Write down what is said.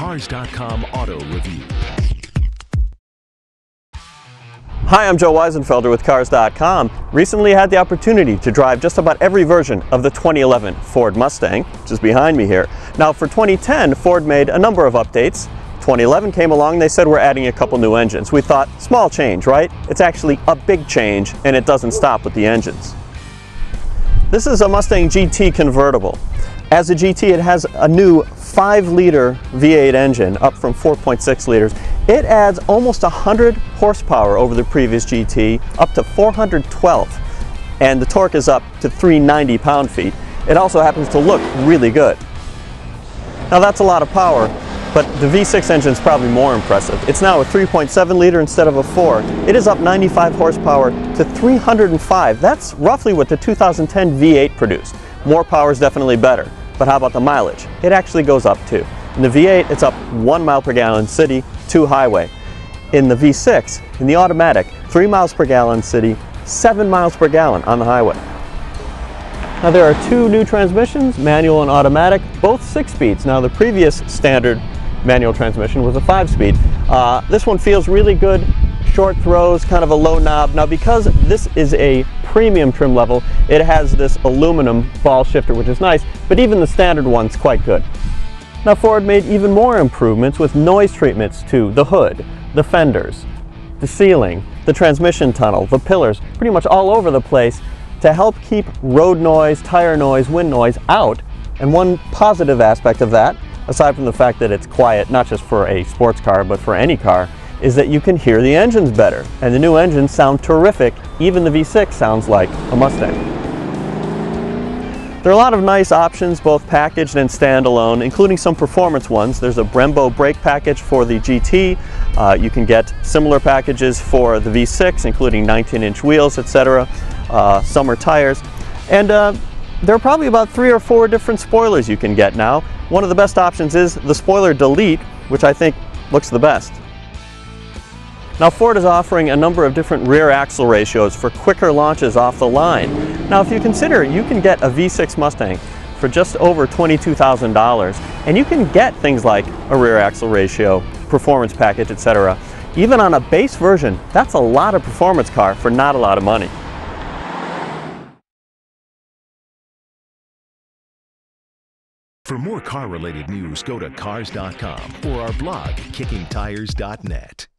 Cars.com Auto Review. Hi, I'm Joe Wiesenfelder with Cars.com. Recently had the opportunity to drive just about every version of the 2011 Ford Mustang, which is behind me here. Now for 2010, Ford made a number of updates. 2011 came along, they said we're adding a couple new engines. We thought, small change, right? It's actually a big change, and it doesn't stop with the engines. This is a Mustang GT convertible. As a GT, it has a new 5-liter V8 engine, up from 4.6 liters. It adds almost 100 horsepower over the previous GT, up to 412, and the torque is up to 390 pound-feet. It also happens to look really good. Now that's a lot of power, but the V6 engine is probably more impressive. It's now a 3.7 liter instead of a 4. It is up 95 horsepower to 305. That's roughly what the 2010 V8 produced. More power is definitely better. But how about the mileage? It actually goes up too. In the V8, it's up 1 mile per gallon city, 2 highway. In the V6, in the automatic, 3 miles per gallon city, 7 miles per gallon on the highway. Now there are two new transmissions, manual and automatic, both 6 speeds. Now the previous standard manual transmission was a 5-speed. Uh, this one feels really good, short throws, kind of a low knob. Now because this is a premium trim level, it has this aluminum ball shifter, which is nice, but even the standard one's quite good. Now Ford made even more improvements with noise treatments to the hood, the fenders, the ceiling, the transmission tunnel, the pillars, pretty much all over the place to help keep road noise, tire noise, wind noise out. And one positive aspect of that, aside from the fact that it's quiet, not just for a sports car, but for any car, is that you can hear the engines better. And the new engines sound terrific. Even the V6 sounds like a Mustang. There are a lot of nice options, both packaged and standalone, including some performance ones. There's a Brembo brake package for the GT. Uh, you can get similar packages for the V6, including 19-inch wheels, etc., uh, summer tires. And uh, there are probably about three or four different spoilers you can get now. One of the best options is the spoiler delete, which I think looks the best. Now Ford is offering a number of different rear axle ratios for quicker launches off the line. Now if you consider you can get a V6 Mustang for just over $22,000 and you can get things like a rear axle ratio, performance package, etc. Even on a base version, that's a lot of performance car for not a lot of money. For more car-related news, go to Cars.com or our blog, KickingTires.net.